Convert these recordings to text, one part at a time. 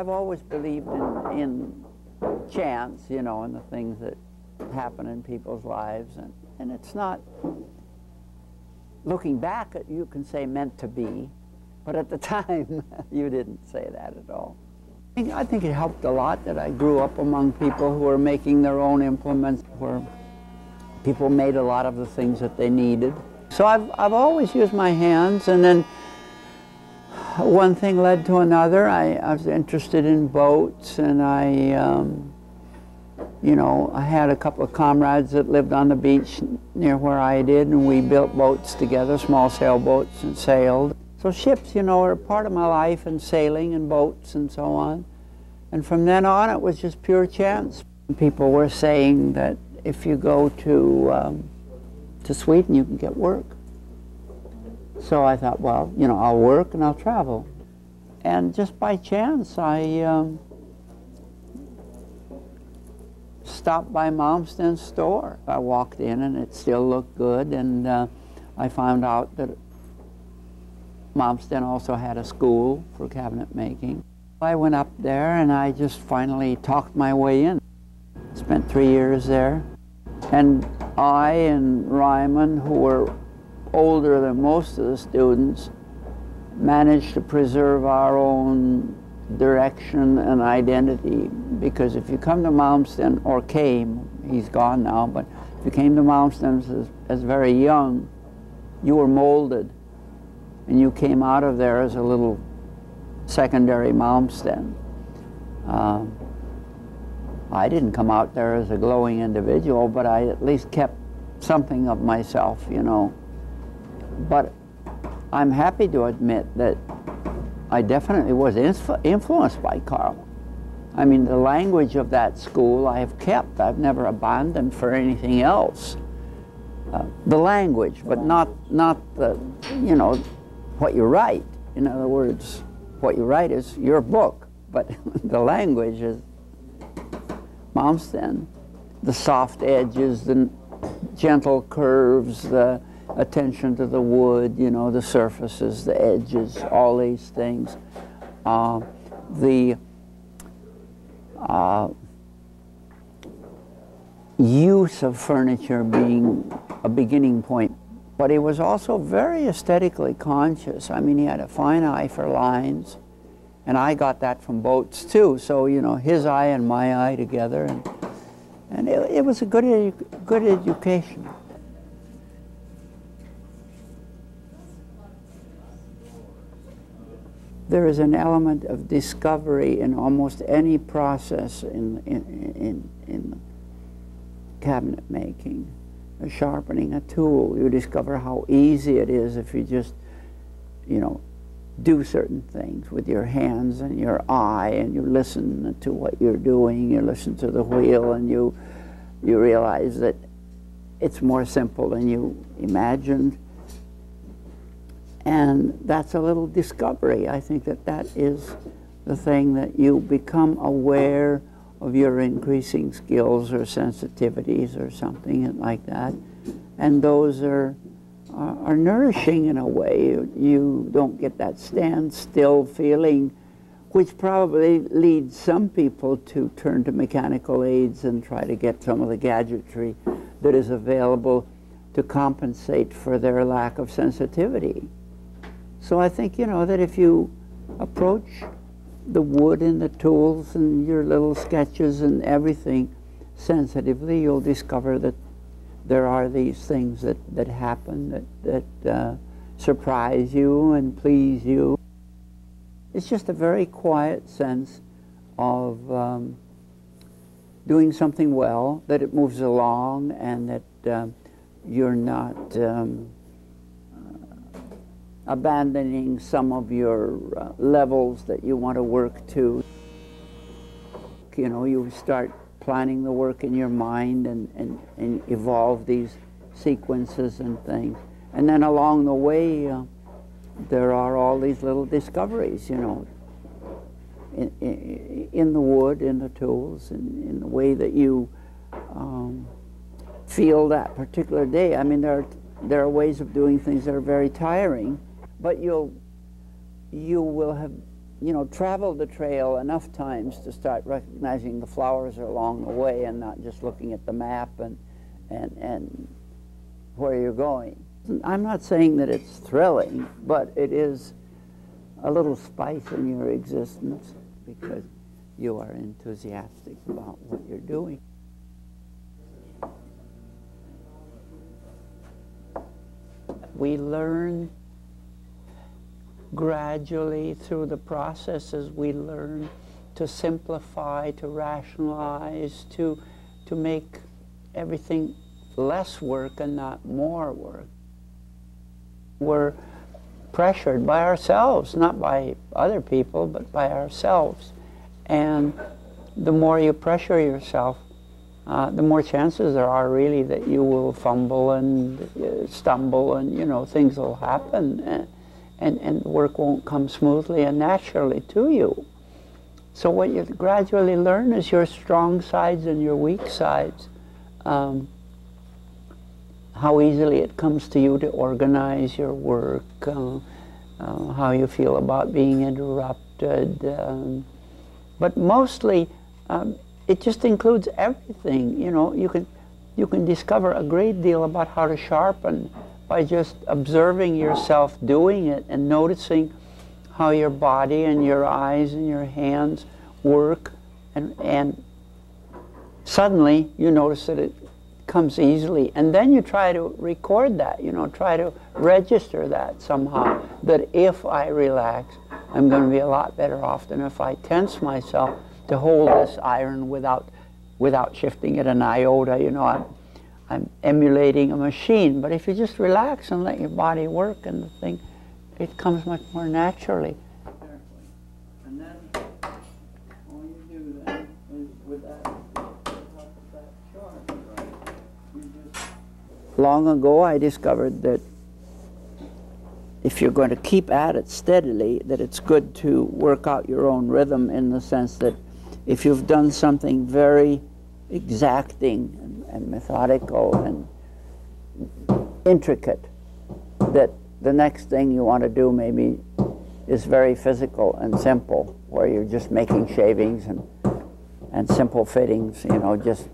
I've always believed in, in chance, you know, and the things that happen in people's lives. And, and it's not, looking back, you can say meant to be, but at the time, you didn't say that at all. I think it helped a lot that I grew up among people who were making their own implements, where people made a lot of the things that they needed. So I've, I've always used my hands, and then one thing led to another. I, I was interested in boats, and I, um, you know, I had a couple of comrades that lived on the beach near where I did, and we built boats together, small sailboats, and sailed. So ships, you know, are part of my life, and sailing and boats and so on. And from then on, it was just pure chance. People were saying that if you go to um, to Sweden, you can get work. So I thought, well, you know, I'll work and I'll travel. And just by chance, I um, stopped by Malmsten's store. I walked in and it still looked good, and uh, I found out that Malmsten also had a school for cabinet making. I went up there and I just finally talked my way in. Spent three years there. And I and Ryman, who were older than most of the students, managed to preserve our own direction and identity. Because if you come to Malmsten, or came, he's gone now, but if you came to Malmsten as, as very young, you were molded. And you came out of there as a little secondary Malmsten. Uh, I didn't come out there as a glowing individual, but I at least kept something of myself, you know. But I'm happy to admit that I definitely was influ influenced by Carl. I mean, the language of that school I have kept. I've never abandoned for anything else. Uh, the language, but not, not the, you know, what you write. In other words, what you write is your book, but the language is Malmsten. The soft edges, the gentle curves, the attention to the wood, you know, the surfaces, the edges, all these things. Uh, the uh, use of furniture being a beginning point. But he was also very aesthetically conscious. I mean, he had a fine eye for lines, and I got that from boats too. So, you know, his eye and my eye together. And, and it, it was a good, edu good education. There is an element of discovery in almost any process in, in, in, in cabinet making. A sharpening a tool, you discover how easy it is if you just, you know, do certain things with your hands and your eye and you listen to what you're doing, you listen to the wheel and you, you realize that it's more simple than you imagined. And that's a little discovery. I think that that is the thing that you become aware of your increasing skills or sensitivities or something like that. And those are are, are nourishing in a way. You, you don't get that standstill feeling, which probably leads some people to turn to mechanical aids and try to get some of the gadgetry that is available to compensate for their lack of sensitivity. So I think, you know, that if you approach the wood and the tools and your little sketches and everything sensitively, you'll discover that there are these things that, that happen that, that uh, surprise you and please you. It's just a very quiet sense of um, doing something well, that it moves along, and that uh, you're not um, abandoning some of your uh, levels that you want to work to. You know, you start planning the work in your mind and, and, and evolve these sequences and things. And then along the way, uh, there are all these little discoveries, you know, in, in, in, the wood, in the tools, and in the way that you um, feel that particular day. I mean, there are, there are ways of doing things that are very tiring, but you'll, you will have you know, traveled the trail enough times to start recognizing the flowers along the way and not just looking at the map and, and, and where you're going. I'm not saying that it's thrilling, but it is a little spice in your existence because you are enthusiastic about what you're doing. We learn gradually through the processes we learn to simplify, to rationalize, to, to make everything less work and not more work. We're pressured by ourselves, not by other people, but by ourselves. And the more you pressure yourself, uh, the more chances there are really that you will fumble and uh, stumble and, you know, things will happen. And, and, work won't come smoothly and naturally to you. So what you gradually learn is your strong sides and your weak sides. Um, how easily it comes to you to organize your work, uh, uh, how you feel about being interrupted. Um, but mostly, um, it just includes everything. You know, you can, you can discover a great deal about how to sharpen by just observing yourself doing it and noticing how your body and your eyes and your hands work. And, and suddenly you notice that it comes easily. And then you try to record that you know try to register that somehow that if i relax i'm going to be a lot better off than if i tense myself to hold this iron without without shifting it an iota you know. i'm I'm emulating a machine. But if you just relax and let your body work and the thing, it comes much more naturally. And then all you do then is with that, Long ago I discovered that if you're going to keep at it steadily, that it's good to work out your own rhythm in the sense that if you've done something very exacting and, methodical and intricate that the next thing you want to do maybe is very physical and simple, where you're just making shavings and, and simple fittings, you know, just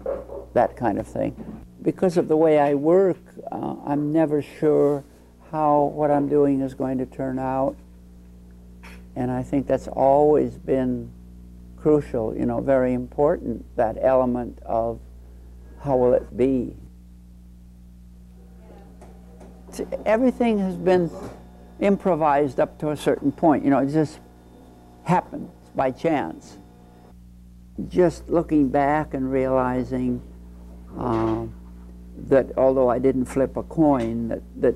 that kind of thing. Because of the way I work, uh, I'm never sure how what I'm doing is going to turn out. And I think that's always been crucial, you know, very important, that element of how will it be. Everything has been improvised up to a certain point, you know, it just happens by chance. Just looking back and realizing uh, that although I didn't flip a coin, that, that,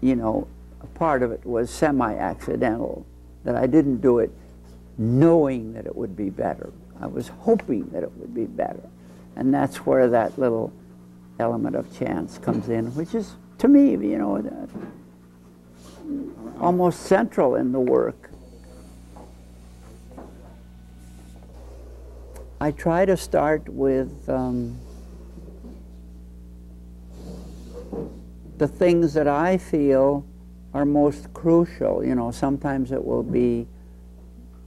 you know, a part of it was semi-accidental, that I didn't do it knowing that it would be better. I was hoping that it would be better. And that's where that little element of chance comes in, which is, to me, you know, almost central in the work. I try to start with um, the things that I feel are most crucial. You know, sometimes it will be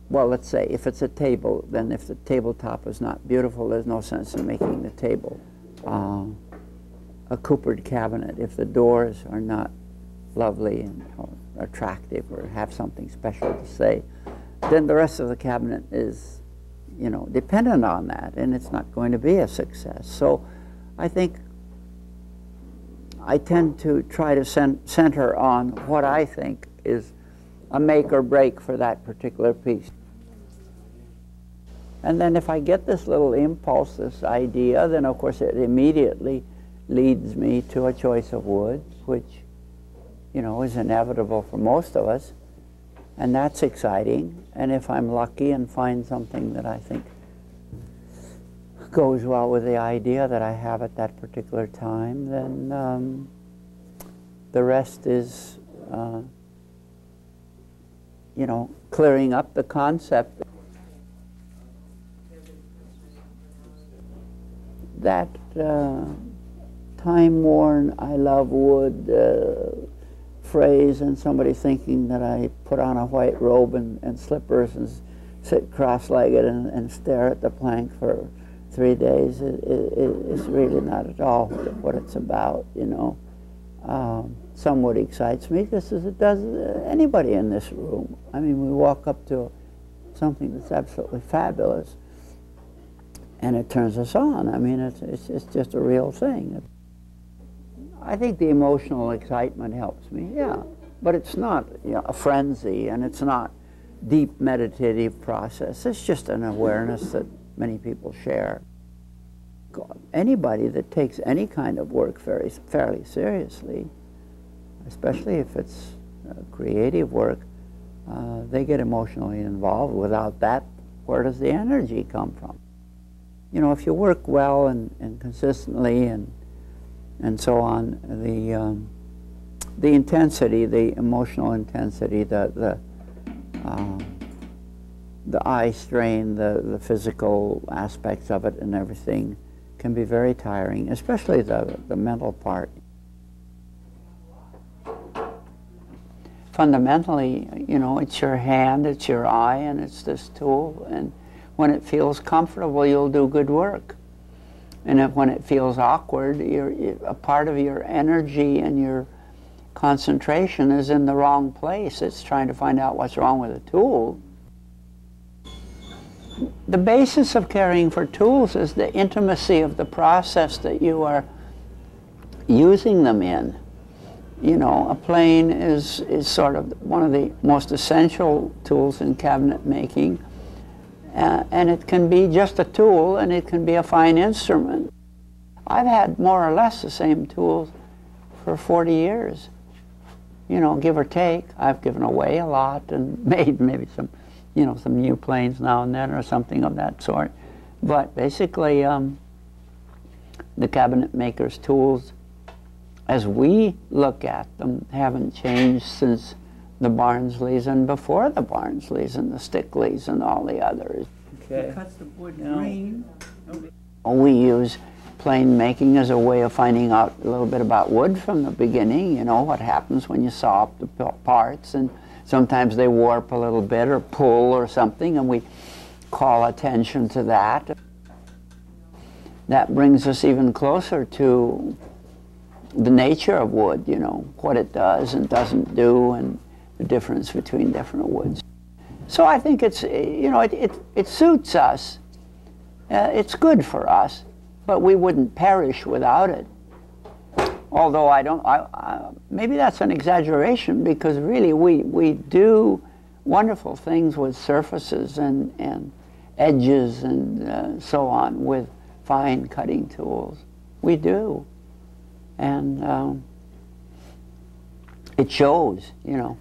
well, let's say if it's a table, then if the tabletop is not beautiful, there's no sense in making the table. Uh, a coopered cabinet, if the doors are not lovely and attractive or have something special to say, then the rest of the cabinet is, you know, dependent on that, and it's not going to be a success. So I think I tend to try to center on what I think is a make or break for that particular piece. And then if I get this little impulse, this idea, then of course it immediately leads me to a choice of wood, which, you know, is inevitable for most of us. And that's exciting. And if I'm lucky and find something that I think goes well with the idea that I have at that particular time, then um, the rest is uh, you know, clearing up the concept that uh, time-worn, I love wood, uh, phrase and somebody thinking that I put on a white robe and, and slippers and sit cross-legged and, and stare at the plank for three days it, it, it's really not at all what it's about, you know. Um, somewhat excites me just as it does uh, anybody in this room. I mean, we walk up to something that's absolutely fabulous and it turns us on. I mean, it's, it's, it's just a real thing. I think the emotional excitement helps me, yeah. But it's not you know, a frenzy and it's not deep meditative process. It's just an awareness that many people share. Anybody that takes any kind of work very, fairly seriously, especially if it's creative work, uh, they get emotionally involved. Without that, where does the energy come from? You know, if you work well and, and consistently and and so on, the um, the intensity, the emotional intensity, the the uh, the eye strain, the the physical aspects of it, and everything can be very tiring, especially the the mental part. Fundamentally, you know, it's your hand, it's your eye, and it's this tool, and when it feels comfortable, you'll do good work. And if, when it feels awkward, you're, a part of your energy and your concentration is in the wrong place. It's trying to find out what's wrong with the tool. The basis of caring for tools is the intimacy of the process that you are using them in. You know, a plane is, is sort of one of the most essential tools in cabinet making uh, and it can be just a tool and it can be a fine instrument. I've had more or less the same tools for 40 years, you know, give or take. I've given away a lot and made maybe some, you know, some new planes now and then or something of that sort. But basically, um, the cabinet maker's tools, as we look at them, haven't changed since the Barnsleys and before the Barnsleys and the Stickleys and all the others. Okay. cuts the wood green. We use plane making as a way of finding out a little bit about wood from the beginning, you know, what happens when you saw up the parts and sometimes they warp a little bit or pull or something and we call attention to that. That brings us even closer to the nature of wood, you know, what it does and doesn't do and the difference between different woods. So I think it's, you know, it, it, it suits us. Uh, it's good for us, but we wouldn't perish without it. Although I don't, I, I, maybe that's an exaggeration because really we, we do wonderful things with surfaces and, and edges and uh, so on with fine cutting tools. We do. And um, it shows, you know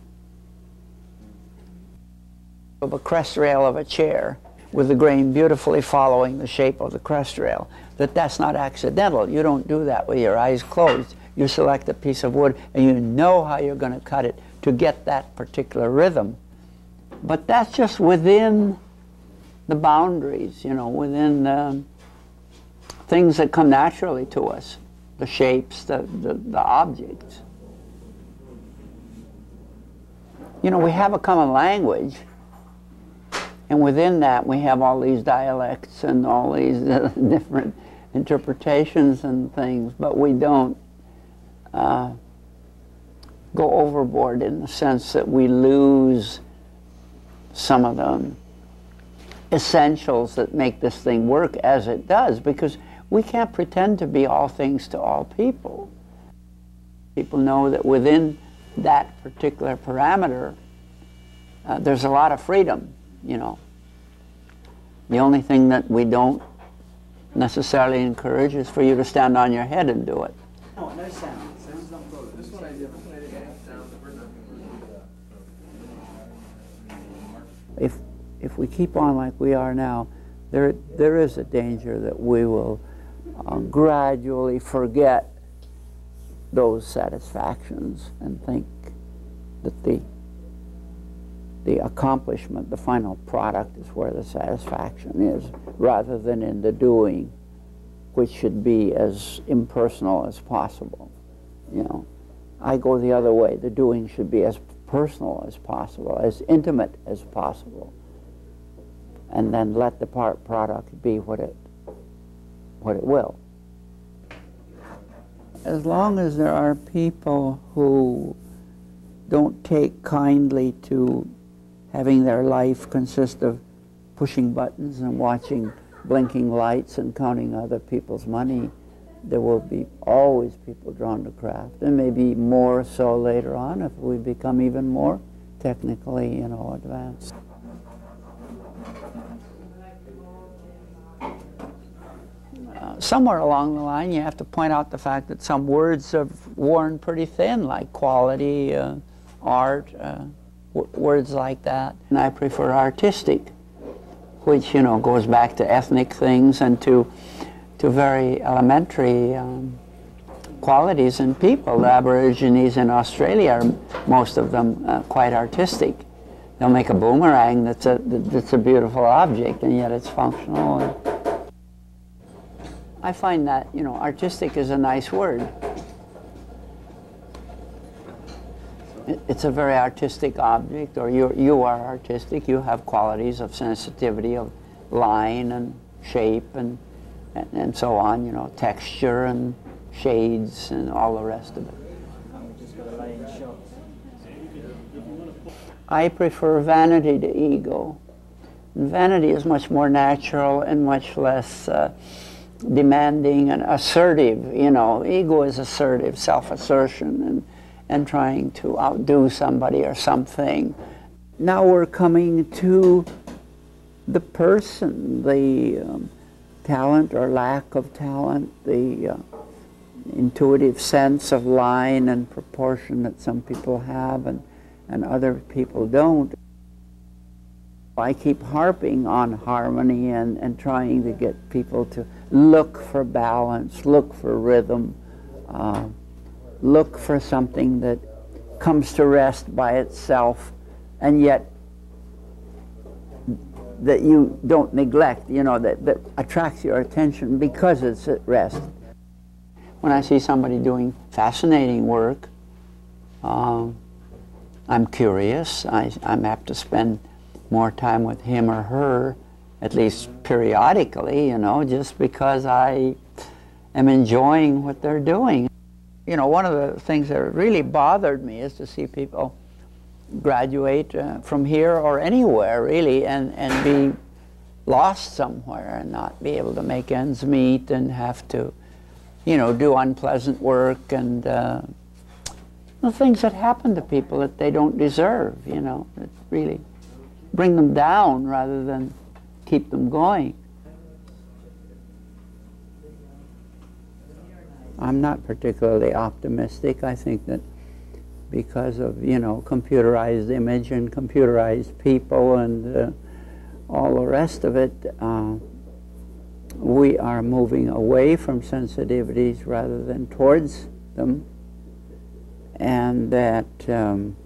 of a crest rail of a chair with the grain beautifully following the shape of the crest rail, that that's not accidental. You don't do that with your eyes closed. You select a piece of wood and you know how you're going to cut it to get that particular rhythm. But that's just within the boundaries, you know, within um, things that come naturally to us, the shapes, the, the, the objects. You know, we have a common language, and within that, we have all these dialects and all these uh, different interpretations and things, but we don't uh, go overboard in the sense that we lose some of the essentials that make this thing work as it does, because we can't pretend to be all things to all people. People know that within that particular parameter, uh, there's a lot of freedom you know. The only thing that we don't necessarily encourage is for you to stand on your head and do it. No, no sound. If, if we keep on like we are now, there, there is a danger that we will uh, gradually forget those satisfactions and think that the the accomplishment, the final product is where the satisfaction is, rather than in the doing, which should be as impersonal as possible. You know, I go the other way. The doing should be as personal as possible, as intimate as possible, and then let the part product be what it what it will. As long as there are people who don't take kindly to having their life consist of pushing buttons and watching blinking lights and counting other people's money, there will be always people drawn to craft, and maybe more so later on if we become even more technically, you know, advanced. Somewhere along the line, you have to point out the fact that some words have worn pretty thin, like quality, uh, art, uh, words like that. And I prefer artistic, which, you know, goes back to ethnic things and to to very elementary um, qualities in people. The Aborigines in Australia are, most of them, uh, quite artistic. They'll make a boomerang that's a, that's a beautiful object, and yet it's functional. I find that, you know, artistic is a nice word. It's a very artistic object, or you, you are artistic. You have qualities of sensitivity, of line and shape and and, and so on, you know, texture and shades and all the rest of it. I prefer vanity to ego. vanity is much more natural and much less uh, demanding and assertive. You know, ego is assertive, self-assertion and, and trying to outdo somebody or something. Now we're coming to the person, the um, talent or lack of talent, the uh, intuitive sense of line and proportion that some people have and, and other people don't. I keep harping on harmony and, and trying to get people to look for balance, look for rhythm, uh, look for something that comes to rest by itself and yet that you don't neglect, you know, that, that attracts your attention because it's at rest. When I see somebody doing fascinating work, um, I'm curious. I, I'm apt to spend more time with him or her, at least periodically, you know, just because I am enjoying what they're doing. You know, one of the things that really bothered me is to see people graduate uh, from here or anywhere really and, and be lost somewhere and not be able to make ends meet and have to, you know, do unpleasant work and uh, the things that happen to people that they don't deserve, you know, that really bring them down rather than keep them going. I'm not particularly optimistic. I think that because of you know computerized image and computerized people and uh, all the rest of it. Uh, we are moving away from sensitivities rather than towards them, and that um,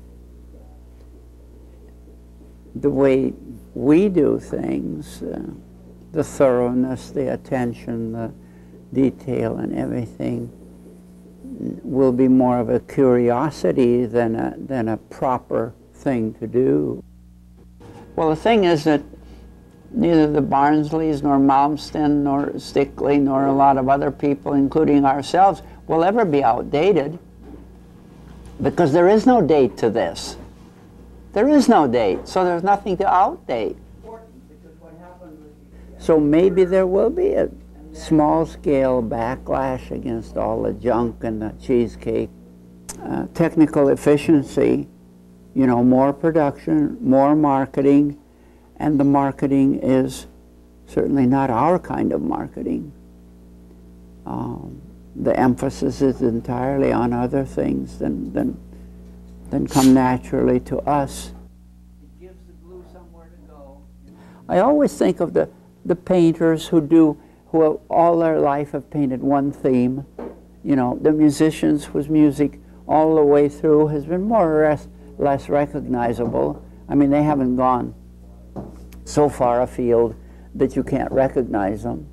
the way we do things, uh, the thoroughness, the attention, the detail, and everything will be more of a curiosity than a, than a proper thing to do. Well, the thing is that neither the Barnsleys, nor Malmsten, nor Stickley, nor a lot of other people, including ourselves, will ever be outdated because there is no date to this. There is no date, so there's nothing to outdate. So maybe there will be a small scale backlash against all the junk and the cheesecake. Uh, technical efficiency, you know, more production, more marketing, and the marketing is certainly not our kind of marketing. Um, the emphasis is entirely on other things than, than, than come naturally to us. It gives the glue somewhere to go. I always think of the, the painters who do who all their life have painted one theme. You know, the musicians whose music all the way through has been more or less, less recognizable. I mean, they haven't gone so far afield that you can't recognize them.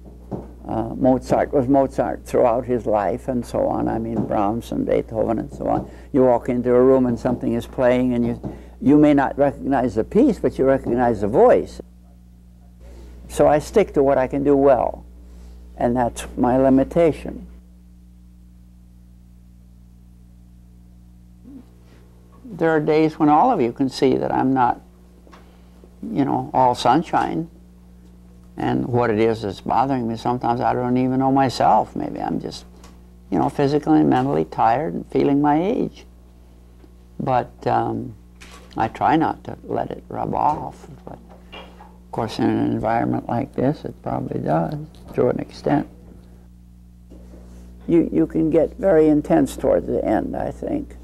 Uh, Mozart was Mozart throughout his life and so on. I mean, Brahms and Beethoven and so on. You walk into a room and something is playing and you, you may not recognize the piece, but you recognize the voice. So I stick to what I can do well, and that's my limitation. There are days when all of you can see that I'm not, you know, all sunshine and what it is that's bothering me. Sometimes I don't even know myself. Maybe I'm just, you know, physically and mentally tired and feeling my age. But um, I try not to let it rub off. But of course, in an environment like this, it probably does to an extent. You, you can get very intense towards the end, I think.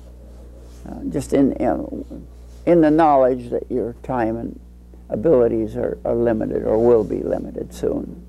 Uh, just in, in, in the knowledge that your time and abilities are, are limited or will be limited soon.